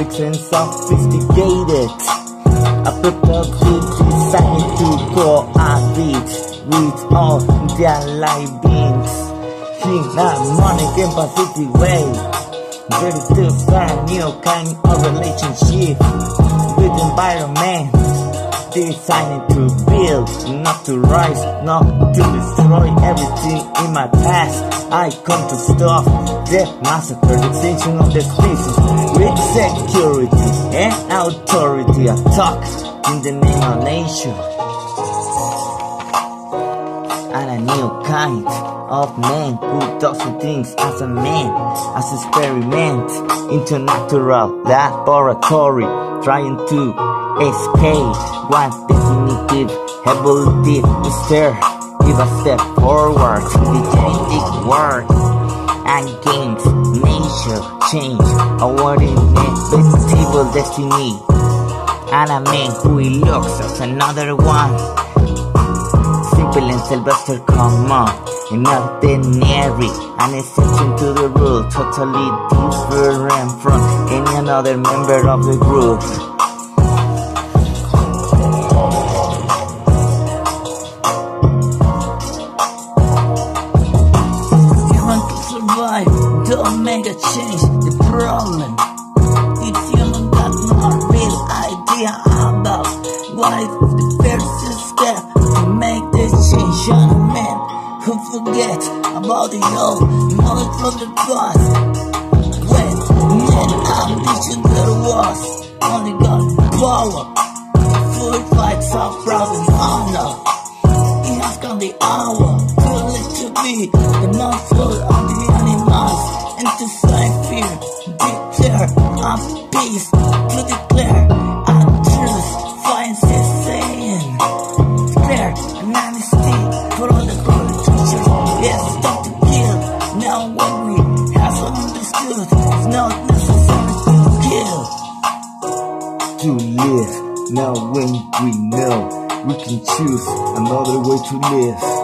and sophisticated. A productive design to cohabit with all their life beings in a harmonic and positive way. Ready to find new kind of relationship with environment. Designed to build, not to rise, not to destroy everything in my past. I come to stop the massacre, extinction of the species with security and authority. I talk in the name of nature and a new kind of man who does things as a man, as experiment into natural laboratory, trying to escape one definitive evolutive stare. Give a step forward, the genetic world and gains nature change, awarding festival destiny. And a man who looks as another one. Simple and Sylvester common and ordinary, an exception to the rule, totally different from any another member of the group. Don't make a change the problem. If you don't got no real idea about is the first step to make this change, you're a man who forget about the old knowledge from the past. When men ambition there was only got power, full fights are proud and honor. It has come the hour to let you be the mouthful of the animals Yes, to kill. Now we have understood is not necessary to kill. to live. Now when we know we can choose another way to live.